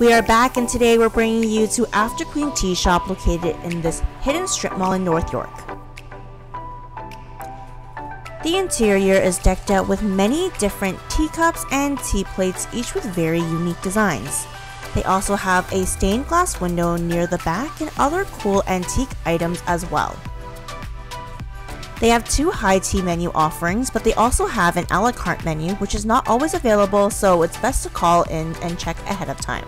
We are back and today we're bringing you to After Queen Tea Shop located in this hidden strip mall in North York. The interior is decked out with many different teacups and tea plates, each with very unique designs. They also have a stained glass window near the back and other cool antique items as well. They have two high tea menu offerings, but they also have an a la carte menu, which is not always available, so it's best to call in and check ahead of time.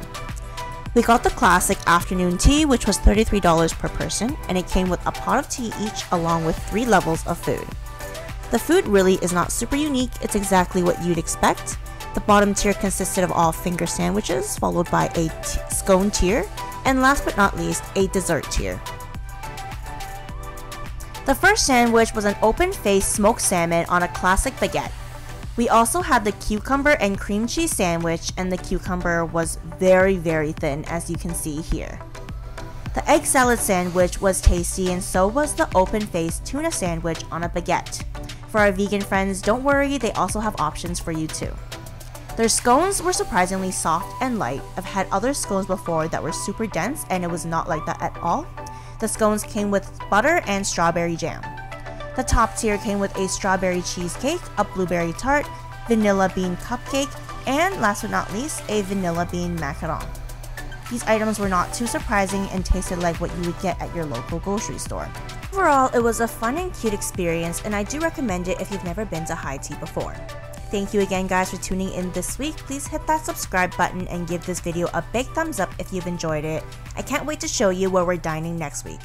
We got the classic afternoon tea, which was $33 per person, and it came with a pot of tea each along with three levels of food. The food really is not super unique, it's exactly what you'd expect. The bottom tier consisted of all finger sandwiches, followed by a scone tier, and last but not least, a dessert tier. The first sandwich was an open-faced smoked salmon on a classic baguette. We also had the cucumber and cream cheese sandwich and the cucumber was very very thin as you can see here. The egg salad sandwich was tasty and so was the open-faced tuna sandwich on a baguette. For our vegan friends, don't worry, they also have options for you too. Their scones were surprisingly soft and light. I've had other scones before that were super dense and it was not like that at all. The scones came with butter and strawberry jam. The top tier came with a strawberry cheesecake, a blueberry tart, vanilla bean cupcake, and last but not least, a vanilla bean macaron. These items were not too surprising and tasted like what you would get at your local grocery store. Overall, it was a fun and cute experience and I do recommend it if you've never been to high tea before. Thank you again guys for tuning in this week. Please hit that subscribe button and give this video a big thumbs up if you've enjoyed it. I can't wait to show you where we're dining next week.